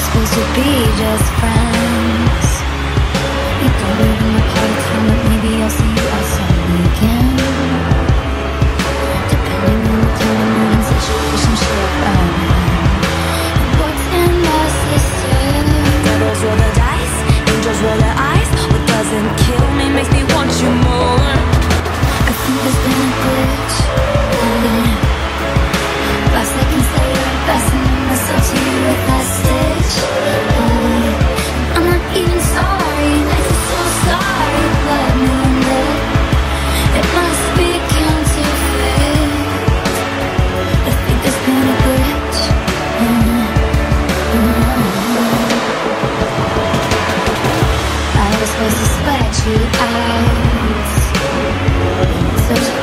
supposed to be just friends. You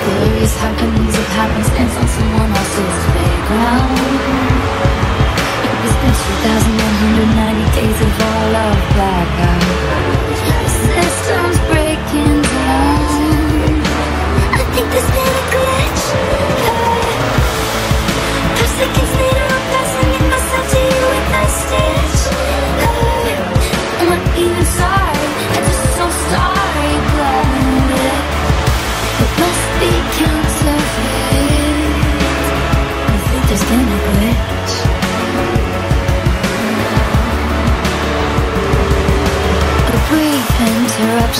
glorious happenings, it happens And on someone else's playground. It was been 2000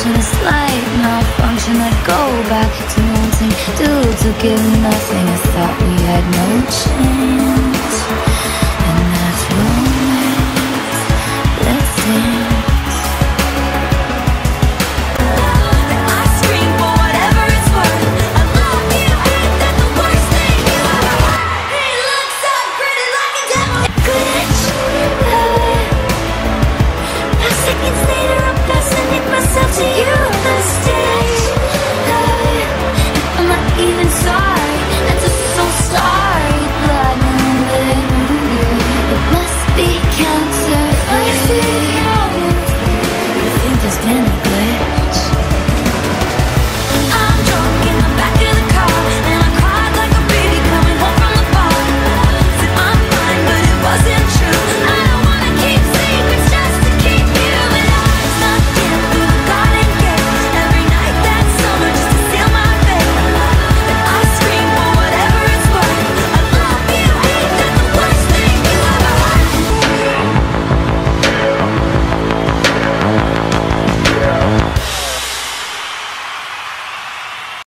function is light Malfunction, I'd go back to wanting to To give nothing, I thought we had no chance.